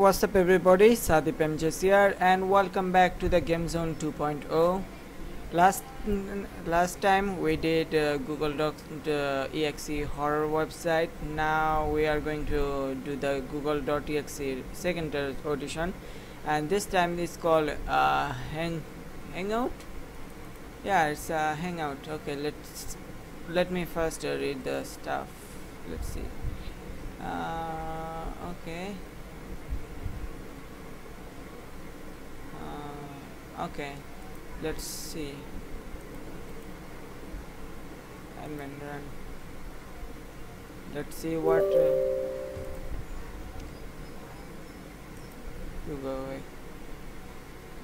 what's up everybody? Sadip MJS here and welcome back to the Game Zone 2.0. Last last time we did uh, Google Docs uh, exe horror website. Now we are going to do the Google.exe second uh, audition and this time it's called uh, hang hangout. Yeah, it's a hangout. Okay, let's let me first uh, read the stuff. Let's see. Uh, okay. Uh, okay let's see. Admin run. Let's see what uh, you go away.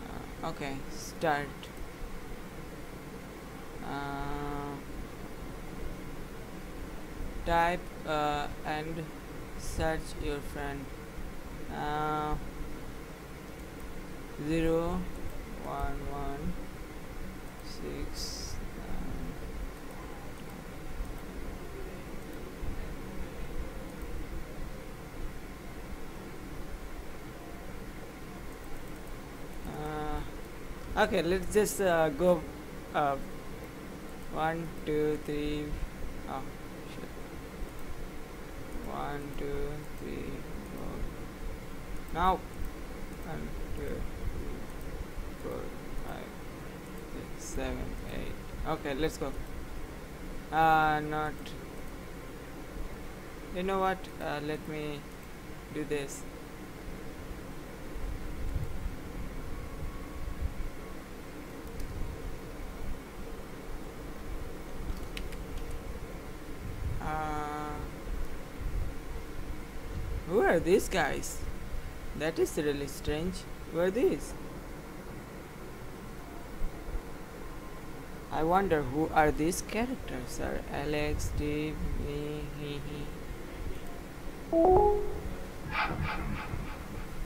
Uh, okay start. Uh, type uh, and search your friend. Uh, zero one one six nine. Uh, okay let's just uh, go uh, one two three oh shit. One two three four. Now one two three four five six seven eight. Okay let's go. Uh not. You know what? Uh, let me do this. Uh, who are these guys? That is really strange. Who are these I wonder who are these characters are Alex, Steve, me, he, he.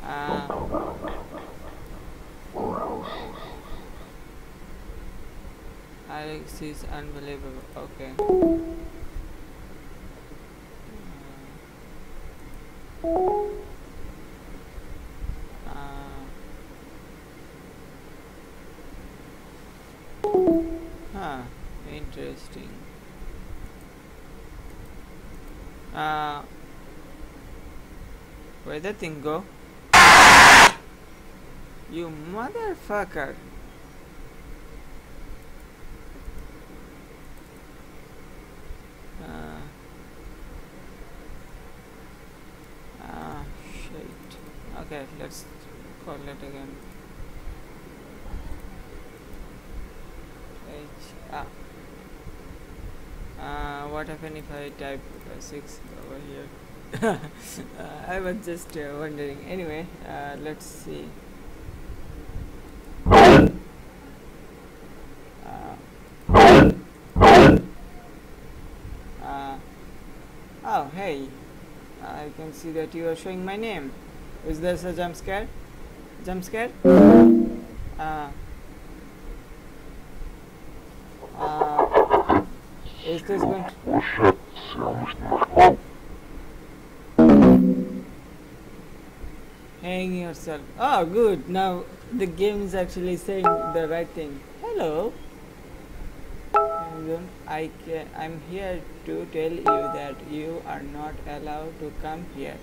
Uh, Alex is unbelievable. Okay. Uh, interesting. Uh, where that thing go? You motherfucker! Uh, ah, shit. Okay, let's call it again. H ah. Uh, what happen if I type uh, 6 over here? uh, I was just uh, wondering. Anyway, uh, let's see. Oh, hey. I can see that you are showing my name. Is this a jump scare? Jump scare? Uh, Hang yourself. Oh, good. Now the game is actually saying the right thing. Hello. I can, I'm here to tell you that you are not allowed to come here.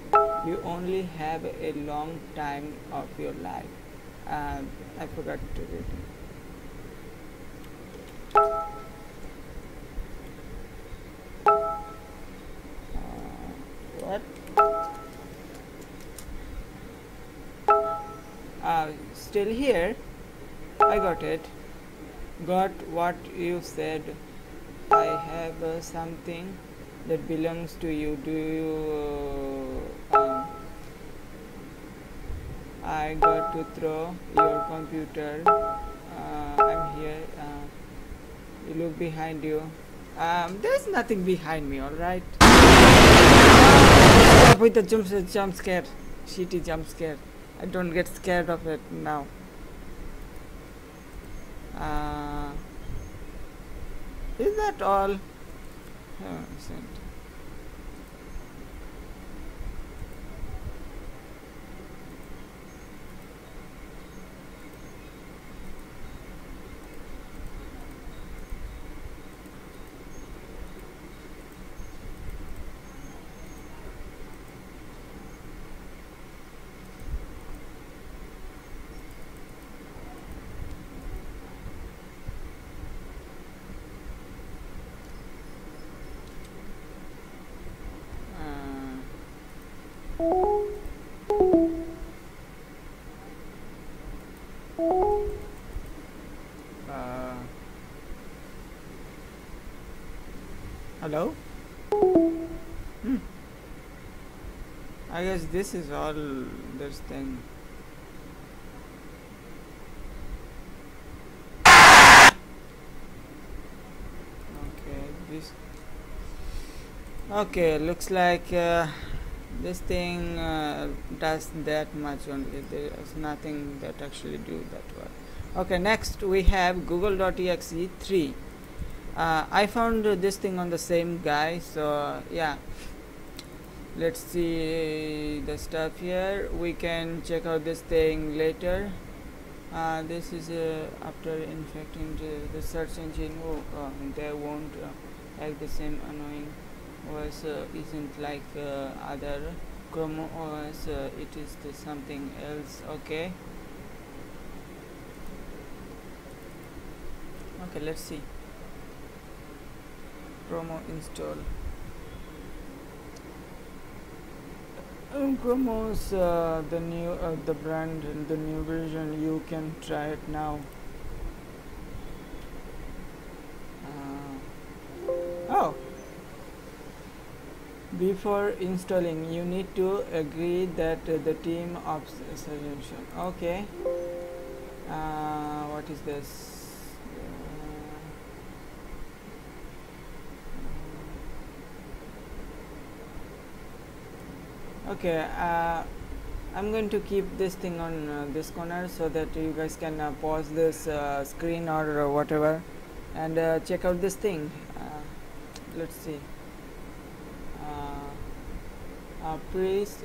You only have a long time of your life. Um, I forgot to read. Still here. I got it. Got what you said. I have uh, something that belongs to you. Do you uh, um, I got to throw your computer. Uh, I'm here uh, you look behind you. Um, there's nothing behind me alright with the jump, jump scare shitty jump scare I don't get scared of it now. Uh, is that all? Oh, hello? Hmm. I guess this is all this thing. Okay this okay looks like uh, this thing uh, does that much only. There is nothing that actually do that well okay next we have google.exe 3 uh, I found this thing on the same guy so yeah. Let's see the stuff here. We can check out this thing later. Uh, this is uh, after infecting the, search engine. Oh, uh, they won't uh, like the same annoying OS uh, isn't like uh, other Chrome OS it is something else okay. Okay let's see promo install. Chrome OS uh, the new uh, the brand the new version. You can try it now. Uh, oh. Before installing you need to agree that uh, the team of solution okay. Uh, what is this okay uh, I'm going to keep this thing on uh, this corner so that you guys can uh, pause this uh, screen or uh, whatever and uh, check out this thing. Let's see. Please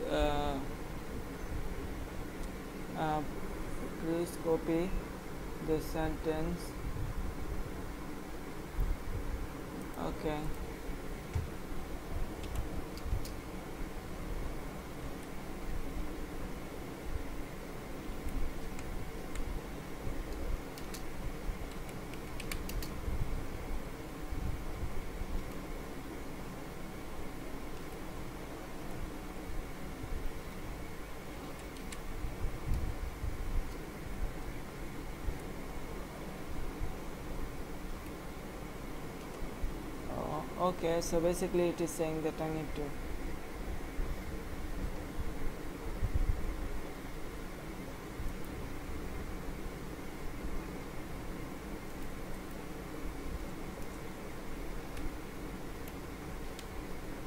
please copy the sentence. Okay okay so basically it is saying that I need to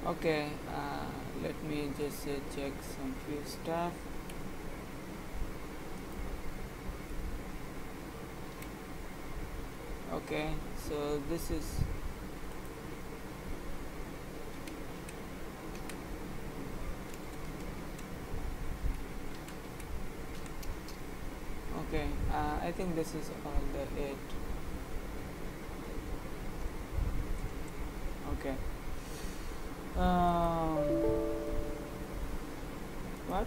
okay uh, let me just uh, check some few stuff. Okay so this is okay uh, I think this is all the it okay. Um, what?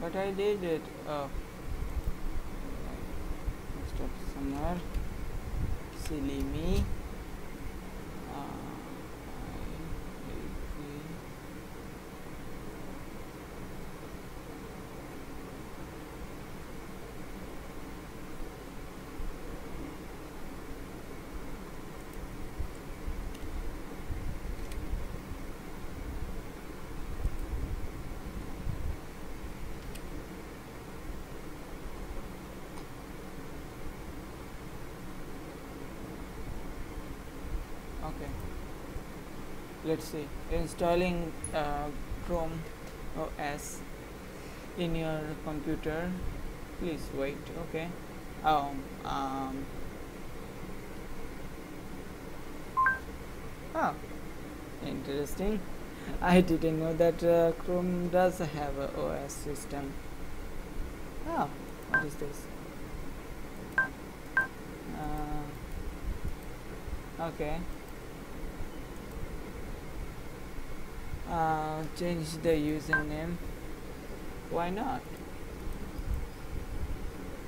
But I did it oh messed up somewhere. Silly me okay let's see installing uh, Chrome OS in your computer. Please wait okay? Oh um oh interesting. I didn't know that uh, Chrome does have a OS system. Oh what is this? Uh, okay uh, change the username. Why not?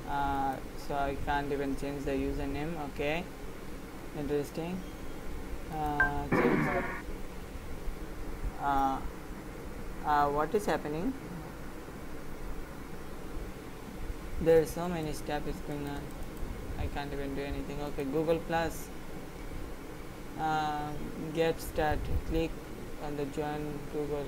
Uh, so I can't even change the username okay. Interesting. Uh, uh, uh, what is happening? There are so many steps going on. I can't even do anything. Okay Google Plus. Uh, get started. Click on the join google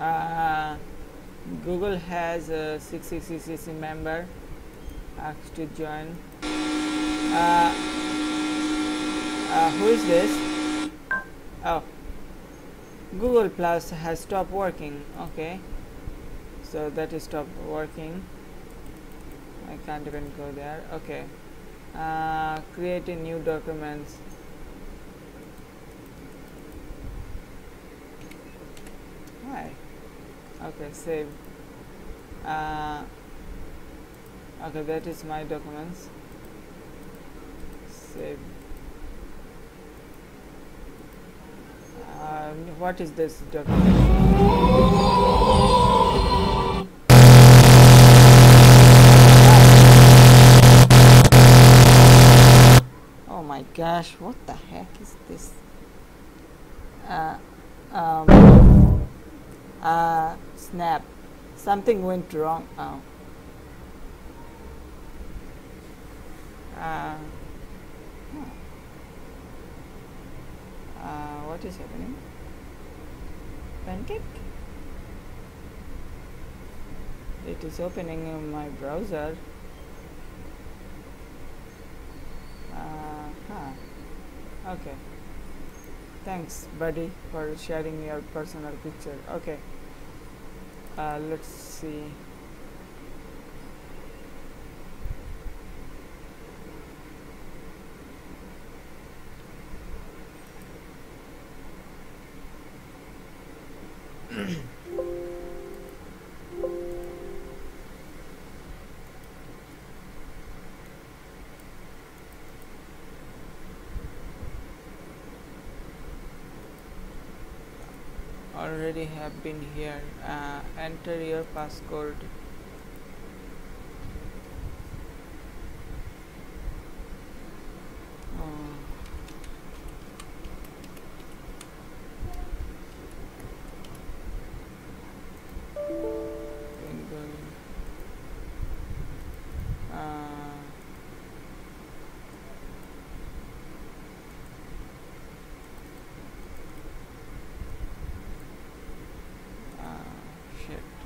uh, Google has a 666 member asked to join. Uh, uh, who is this? Oh, Google Plus has stopped working. Okay, so that is stopped working. I can't even go there. Okay, uh, create a new documents. Why? okay save uh, okay that is my documents save uh, what is this oh my gosh what the heck is this? Uh, um, uh, snap. Something went wrong. Oh. uh, uh, what is happening? Pancake? It is opening in my browser. Uh, huh. okay. Thanks buddy for sharing your personal picture. Okay. Uh, let's see already have been here uh, enter your passcode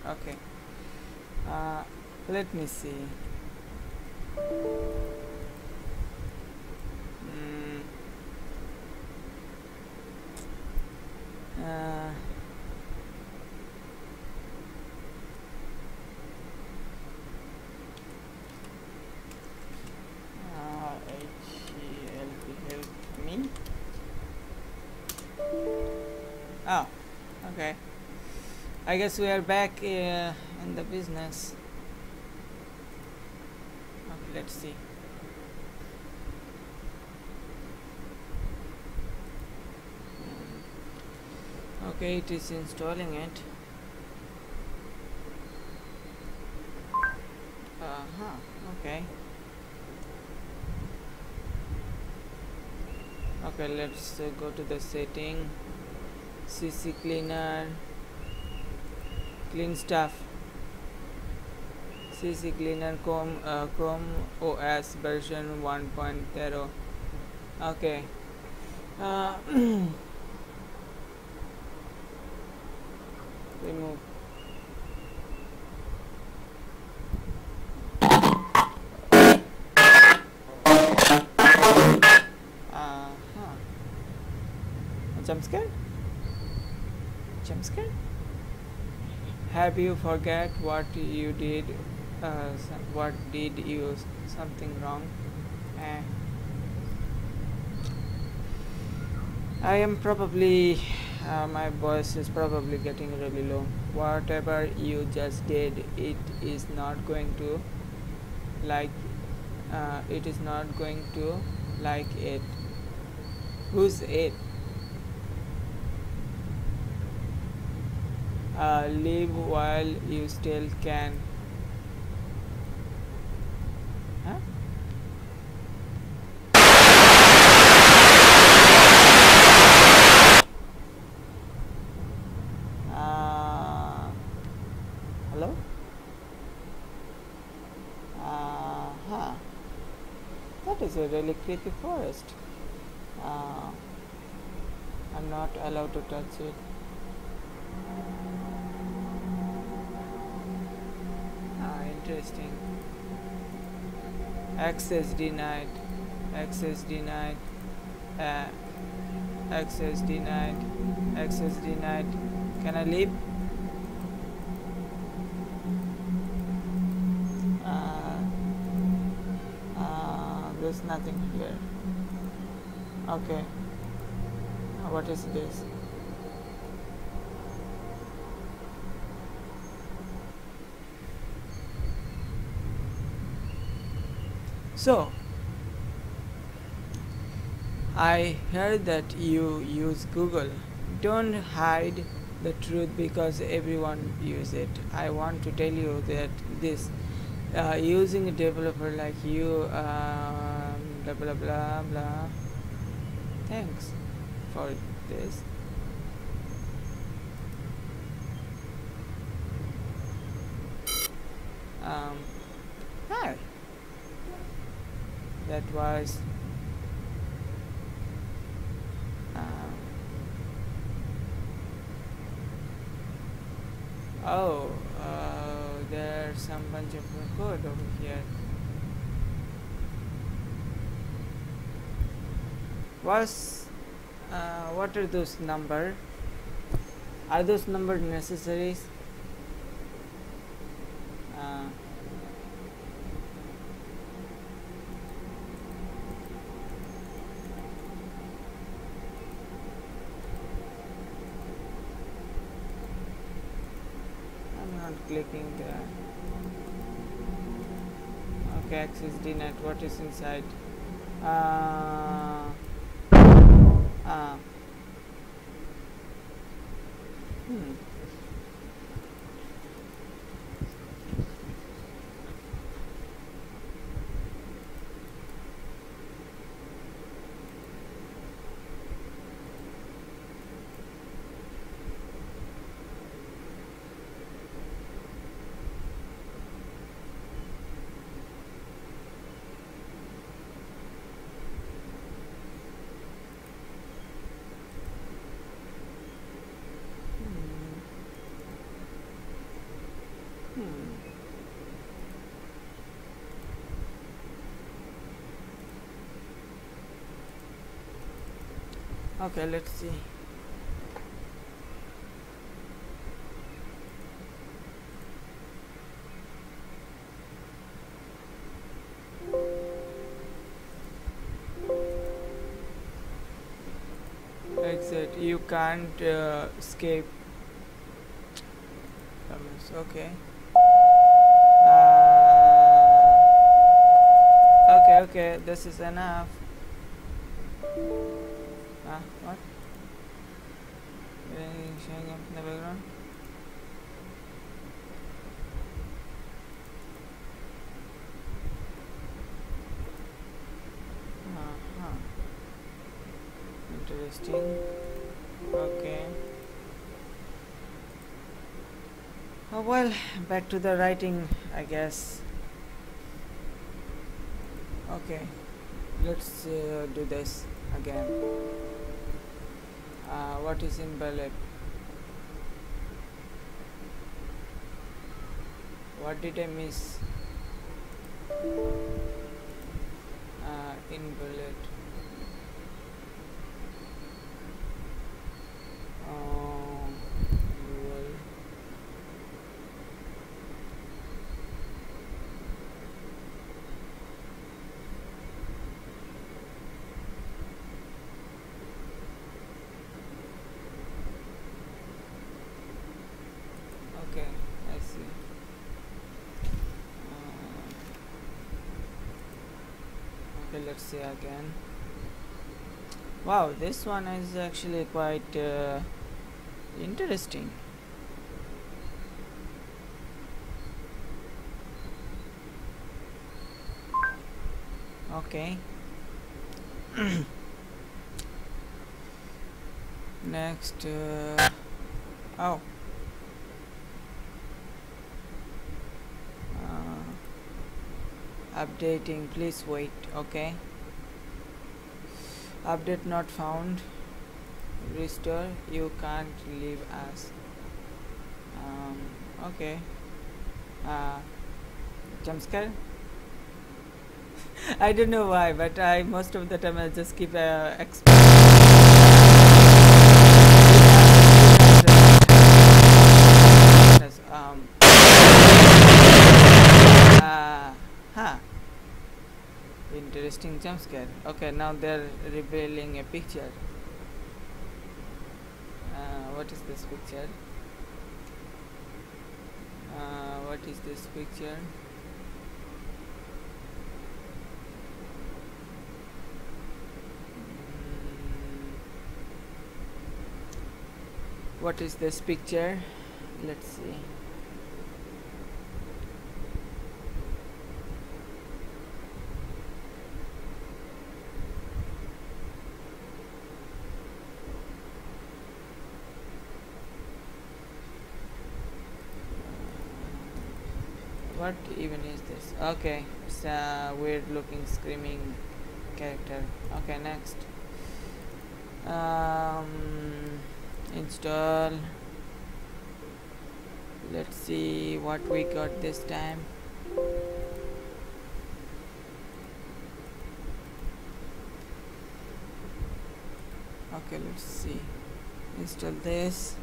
okay uh, let me see mm. uh, I guess we are back uh, in the business. Okay, let's see. Okay, it is installing it. Uh huh. Okay. Okay, let's uh, go to the setting. CC cleaner clean stuff. Cc cleaner chrome uh, chrome os version 1.0 okay. Uh, remove. Uh jump scare? Jump scare have you forget what you did uh, what did you something wrong? Uh, I am probably uh, my voice is probably getting really low. Whatever you just did it is not going to like uh, it is not going to like it. Who's it uh, live while you still can. Uh, hello? Uh, -huh. that is a really creepy forest. Uh, I'm not allowed to touch it. Interesting access denied. Access denied. Uh, access denied. Access denied. Can I leave? Uh, uh, there's nothing here. Okay. What is this so I heard that you use Google. Don't hide the truth because everyone use it. I want to tell you that this uh, using a developer like you, um, blah blah blah blah. Thanks for this. Um, hi. That was um, oh uh, there's some bunch of code over here. Was uh, what are those number? Are those number necessaries uh, I'm not clicking there. Okay, access denied. What is inside? Uh, uh. Hmm. Hmm. Okay, let's see. Exit. You can't uh, escape. Okay. Uh, okay, okay. This is enough. Ah, what? Anything showing up in the background? Uh-huh. Interesting. Okay. Oh well, back to the writing, I guess. Okay, let's uh, do this again. Uh, what is in bullet? What did I miss? Uh, in bullet. Oh, well. Okay, I see. Uh, okay, let's see again. Wow, this one is actually quite uh, interesting. Okay. Next, uh, oh. Updating please wait okay? Update not found. Restore you can't leave us. Um, okay. Uh, jump scare I don't know why but I most of the time I just keep uh, interesting jump scare. Okay now they're revealing a picture. Uh, what is this picture? Uh, what is this picture? Mm. what is this picture? Let's see what even is this? Okay it's a weird looking screaming character. Okay next. Um, install. Let's see what we got this time. Okay let's see. Install this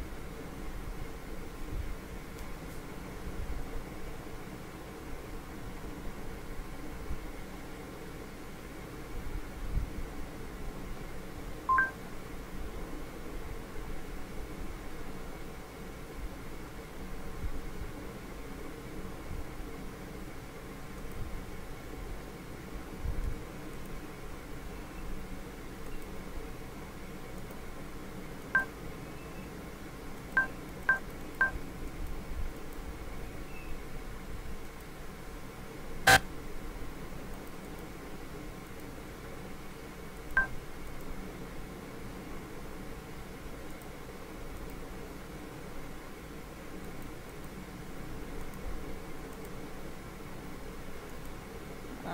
uh,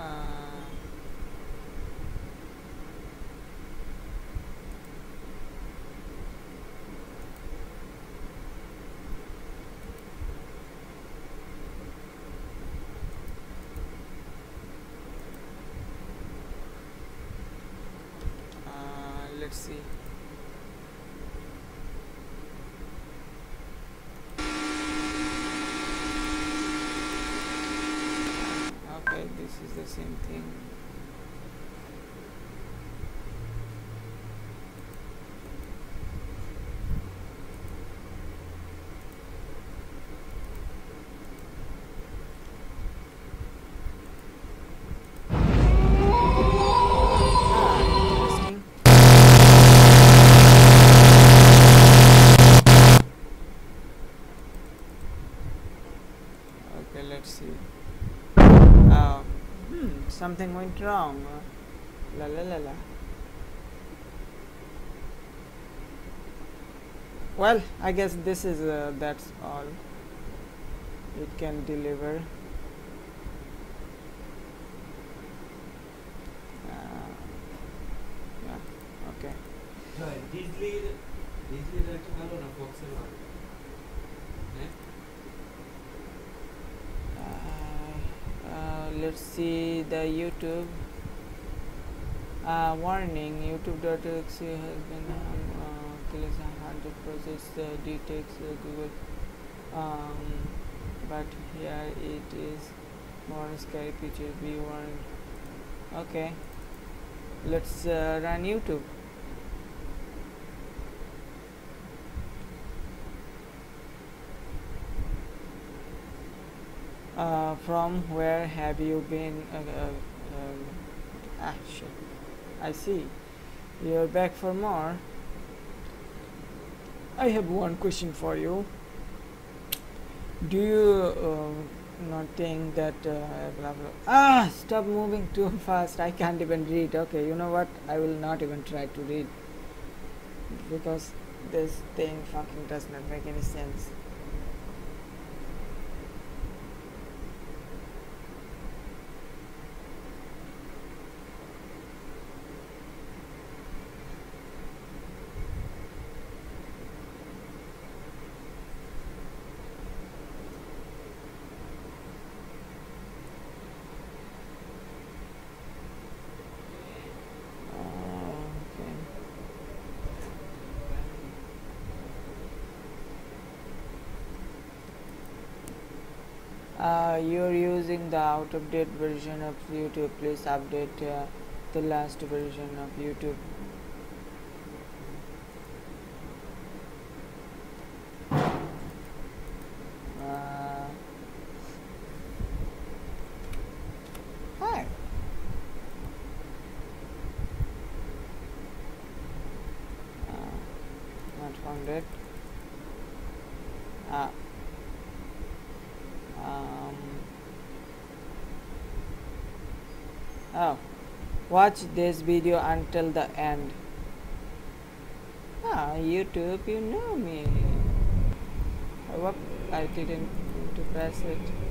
uh, let's see. Okay this is the same thing something went wrong. La la la la. Well, I guess this is uh, that's all it can deliver. Uh, yeah, okay. Let's see the YouTube. Uh, warning: YouTube.exe has been uh, kills hundred process uh, detects uh, Google, um, but here it is more scary picture. Be warned. Okay, let's uh, run YouTube. Uh, from where have you been? Uh, uh, um, ah, shit. I see. You're back for more. I have one question for you. Do you uh, not think that uh, blah blah? Ah, stop moving too fast. I can't even read. Okay, you know what? I will not even try to read because this thing fucking does not make any sense. You're using the out of date version of YouTube please update uh, the last version of YouTube uh, hi uh, not found it ah um, oh watch this video until the end. Ah youtube you know me. Oh, whoop, i didn't to press it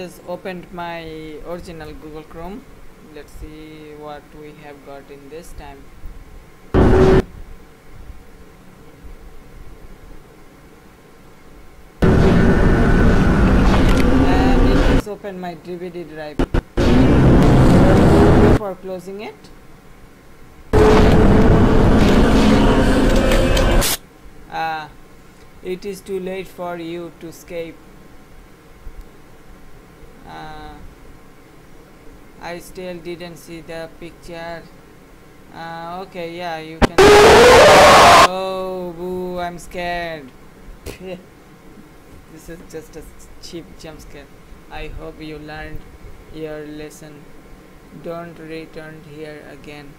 just opened my original Google Chrome. Let's see what we have got in this time. And it has opened my DVD drive. Before closing it, uh, it is too late for you to escape. Uh, I still didn't see the picture. Uh, okay, yeah, you can. Oh, boo! I'm scared. this is just a cheap jump scare. I hope you learned your lesson. Don't return here again.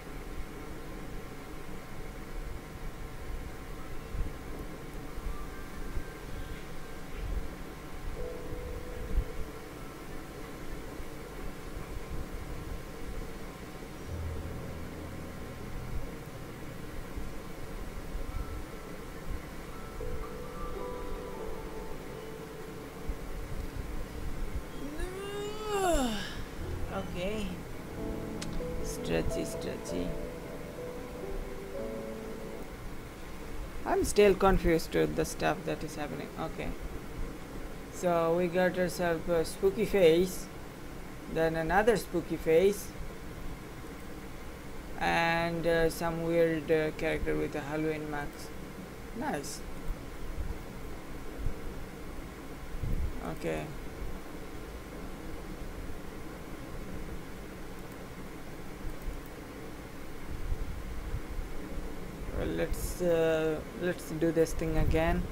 Stretchy, stretchy. I'm still confused with the stuff that is happening. Okay. So we got ourselves a spooky face, then another spooky face, and uh, some weird uh, character with a Halloween mask. Nice. Okay. Well, let's uh, let's do this thing again.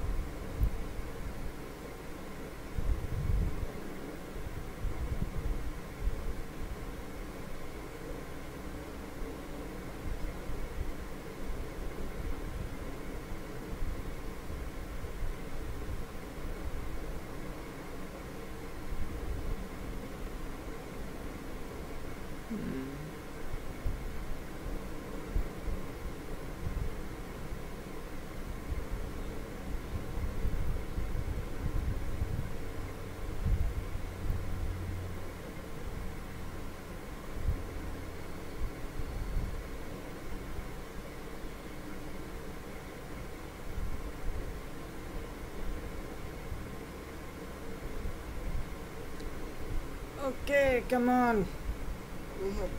Okay, come on. We have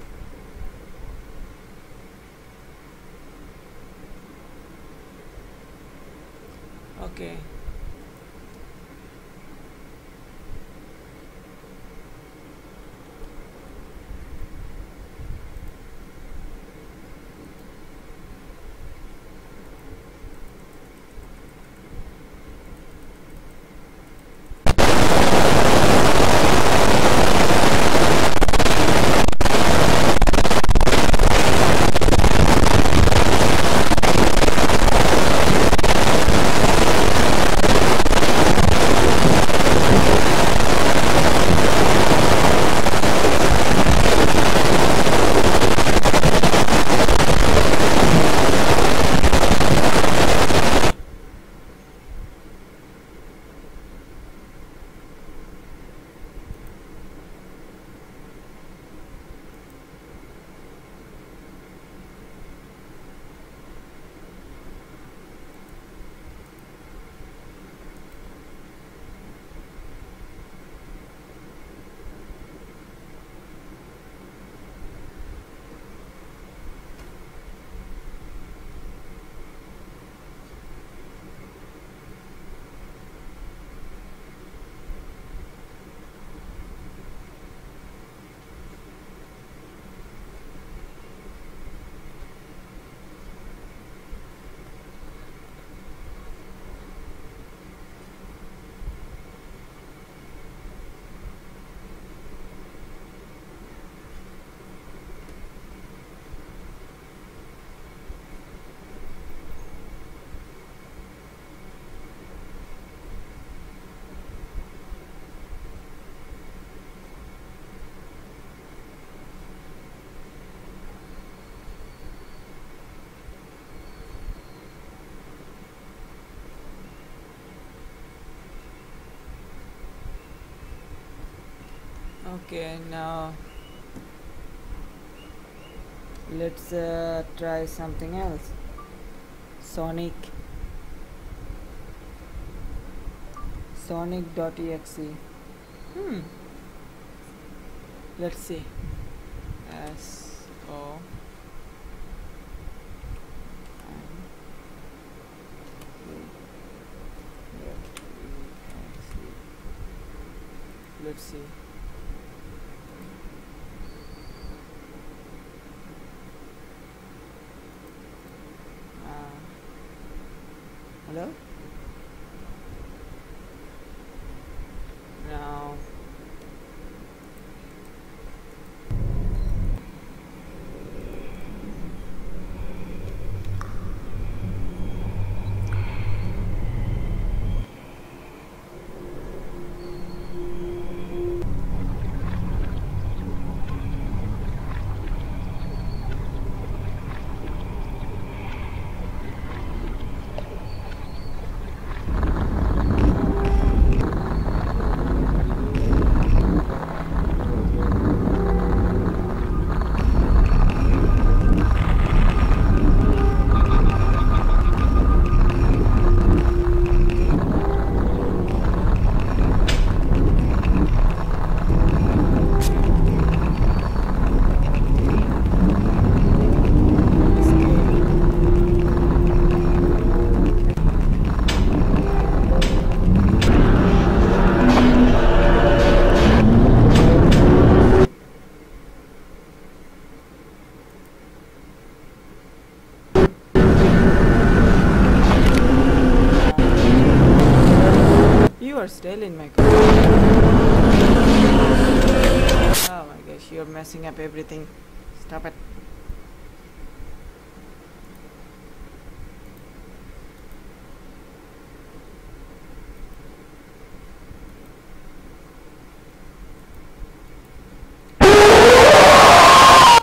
Okay. Okay now let's uh, try something else. Sonic. Sonic.exe hmm. Let's see. S o let's see are still in my car. Oh my gosh, you're messing up everything. Stop it.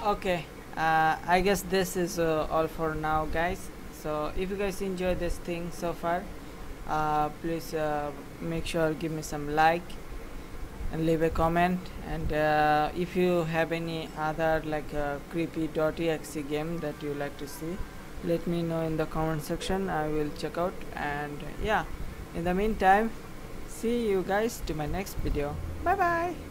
Okay, uh, I guess this is uh, all for now, guys. So if you guys enjoy this thing so far, uh, please uh, make sure give me some like and leave a comment. And uh, if you have any other like uh, creepy.exe game that you like to see let me know in the comment section. I will check out. And yeah in the meantime see you guys to my next video. Bye bye